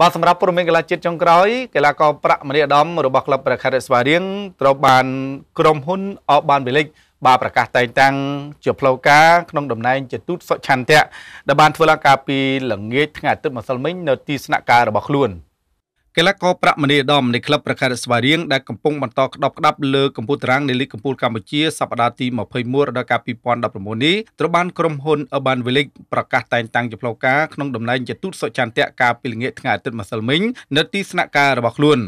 បាទសម្រាប់ព្រមិនកីឡាជាតិចុងក្រោយកីឡាករប្រាក់មនីអាដាមរបស់ក្លឹបប្រខាត់ស្វារៀងត្រូវបានក្រុមហ៊ុនអបានវិលិចបាទប្រកាសតែងតាំងជាផ្លូវការក្នុងតំណែងជាទូតសុឆន្ទៈដែលបានធ្វើឡើងកាលពីល្ងាចថ្ងៃអាទិត្យម្សិលមិញនៅទីស្នាក់ការរបស់ខ្លួន កីឡាករប្រាក់មនីអាដាមនៃក្លឹបប្រកាសស្វារៀងដែលកំពុងបន្តក្តោបក្តាប់លើកម្ពុជាតារាងនៃលីកកម្ពុជាកម្ពុជាសប្តាហ៍ទី21រដូវកាល2019នេះត្រូវបានក្រុមហ៊ុន Urban Village ប្រកាសតែងតាំងជាផ្លូវការក្នុងតំណែងជាទូតសុចន្ទៈកាលពីល្ងាចថ្ងៃអាទិត្យម្សិលមិញនៅទីស្នាក់ការរបស់ខ្លួន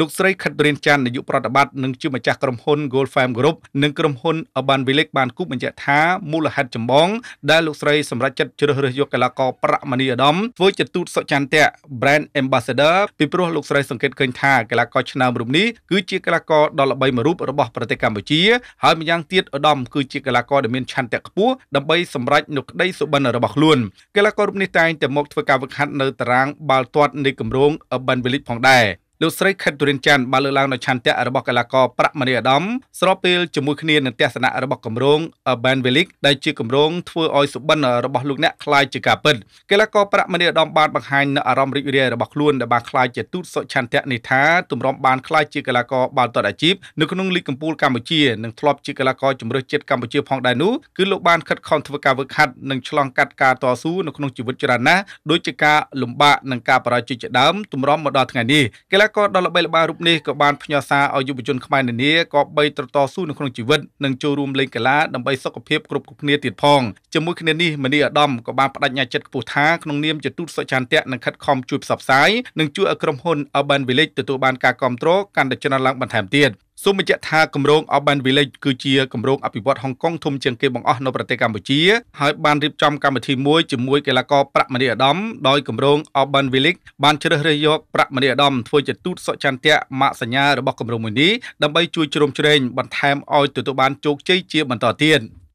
លោកស្រីខិតរៀនច័ន្ទនាយកប្រតិបត្តិនិងជាម្ចាស់ក្រុមហ៊ុន Gold Farm Group និងក្រុមហ៊ុន Urban Village បានគូបញ្ជាក់ថាមូលហេតុចម្បងដែលលោកស្រីសម្រេចចិត្តជ្រើសរើសយកកីឡាករប្រាក់មនីអាដាមធ្វើជាទូតសុចន្ទៈ Brand Ambassador ពីព្រោះលោកស្រីសង្កេតឃើញថាកីឡាករឆ្នើមរូបនេះគឺជាកីឡាករដ៏ល្បីមួយរូបរបស់ប្រទេសកម្ពុជាហើយម្យ៉ាងទៀតអាដាមគឺជាកីឡាករដែលមានឆន្ទៈខ្ពស់ដើម្បីសម្រេចនូវក្តីសុបិនរបស់ខ្លួនកីឡាកររូបនេះតែងតែមកធ្វើការវឹកហាត់នៅតារាងបាល់ទាត់នៃគម្រោង Urban Village ផងដែរ លោកស្រីខិតទុរិនច័ន្ទបានលើកឡើងនៅឆន្ទៈរបស់កីឡាករប្រាក់មនីអាដាមស្របពេលជាមួយគ្នានឹងទស្សនៈរបស់គម្រោង Urban Village ដែលជាគម្រោងធ្វើឲ្យសុបិនរបស់លោកអ្នកคล้ายជាការពិតកីឡាករប្រាក់មនីអាដាមបានបង្ហាញនៅអារម្មណ៍រីករាយរបស់ខ្លួនដែលបានคล้ายជាទូតសុឆន្ទៈនេះថាទម្រាំបានคล้ายជាកីឡាករបាល់ទាត់អាជីពនៅក្នុងលីកកម្ពុជាកម្ពុជានិងធ្លាប់ជាកីឡាករជម្រើសជាតិកម្ពុជាផងដែរនោះគឺលោកបានខិតខំធ្វើការវឹកហាត់និងឆ្លងកាត់ការតស៊ូនៅក្នុងជីវិតច្រើនណាស់ដូចជាការលំបាកនិងការបរាជ័យជាដើមទម្រាំមកដល់ថ្ងៃនេះកីឡា ករដ៏ល្បីល្បាញរូបនេះក៏បានផ្ញើសារឲ្យយុវជនខ្មែរនានាក៏បីត្រតស៊ូនៅក្នុងជីវិតនិងចូលរួមលេងកីឡាដើម្បីសុខភាពគ្រប់គ្នាទៀតផងជាមួយគ្នានេះមនីអាដាមក៏បានបដិញ្ញាចិត្តខ្ពស់ថាក្នុងនាមជាទូតសុចន្ទៈនឹងខិតខំជួយផ្សព្វផ្សាយនិងជួយឲ្យក្រុមហ៊ុន Urban Village ទទួលបានការគ្រប់គ្រងកាន់តែច្រើនឡើងបន្ថែមទៀត សូមបញ្ជាក់ថាគម្រោង Urban Village គឺជាគម្រោងអភិវឌ្ឍហុងកុងធំជាងគេបង្អស់នៅប្រទេសកម្ពុជាហើយបានរៀបចំកម្មវិធីមួយជាមួយកីឡាករប្រាក់មនីអាដាមដោយគម្រោង Urban Village បានជ្រើសរើសយកប្រាក់មនីអាដាមធ្វើជាទូតសុចន្ទៈម៉ាកសញ្ញារបស់គម្រោងមួយនេះដើម្បីជួយជ្រោមជ្រែងបន្ថែមឲ្យទទួលបានជោគជ័យជាបន្តទៀត។